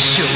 show.